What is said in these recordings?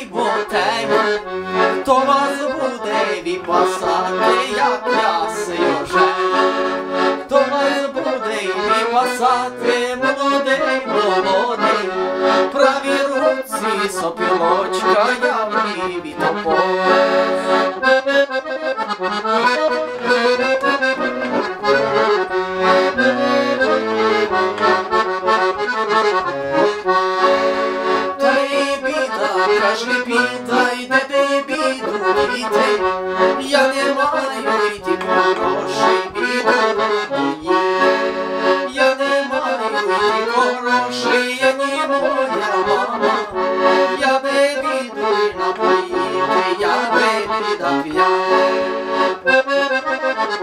песоней ботема, хто вас буде віпасати, як я вже, хто вас буде віпасати, молодий, молодий, праві руці сопілочка, я в Та біда, каже біда, йде де біду діти, я не маю йти хороший біду. Я не маю йти хороший, я ні моя мама, я не біду напоїти, я не біда п'яна.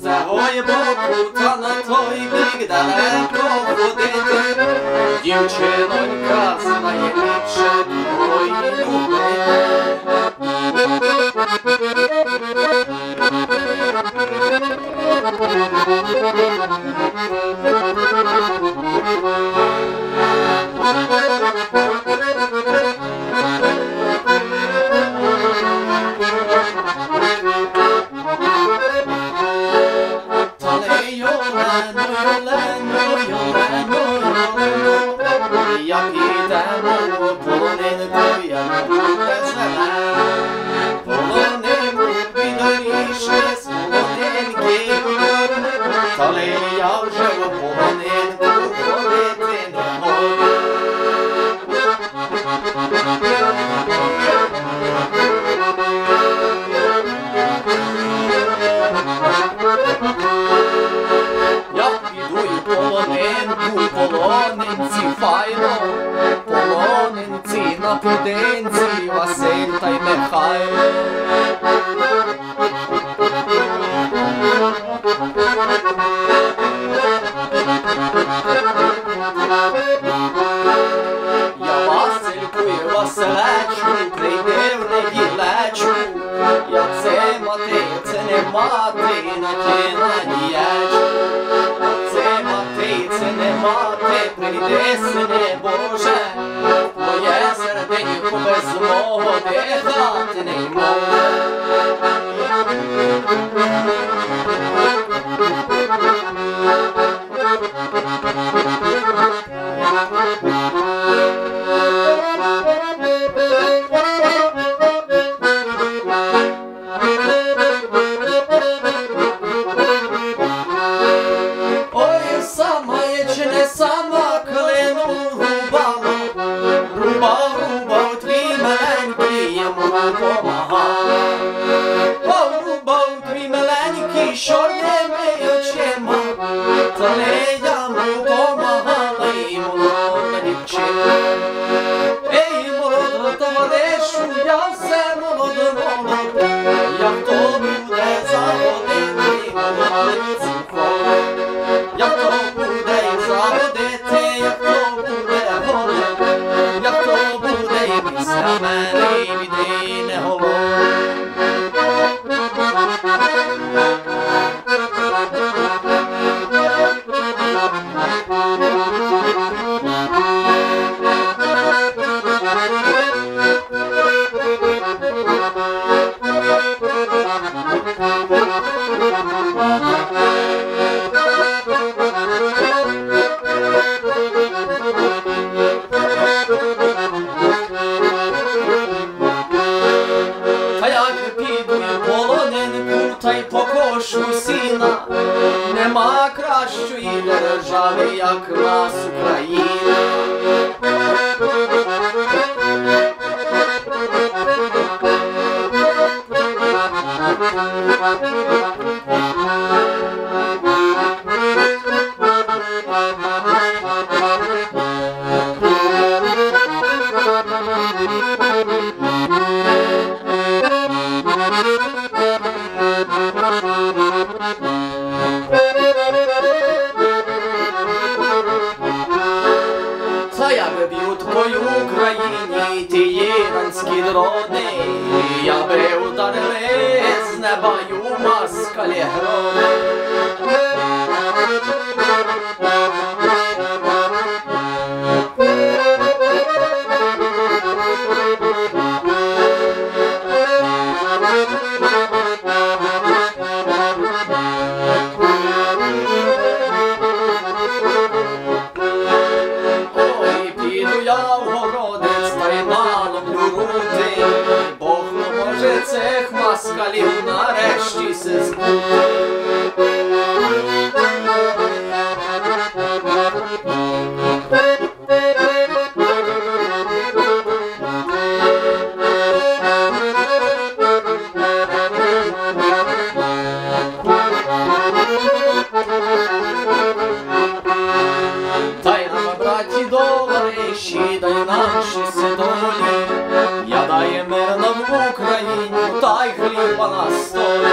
немає. З цього боку та на той бік далеко ходити, дівчинонька знає ліпше твої любити. Та Пудинці, Василь та й Михайло. Я Васильку і Василечу, прийди в неділечу, я це мати, це не мати, на кіна ніячу. Це мати, це не мати, прийди, сине Боже, йому помагала і молода дівчина. Ей, молода я все молодо молода, як тобі не заводити молодиці ходить. Taj pokošu sina. Nema krašću i države jak nas Ukrajina кращої би б'ють твою Україні, ті іранські дрони, я би ударили з неба ю москалі. Italian arešti se. story.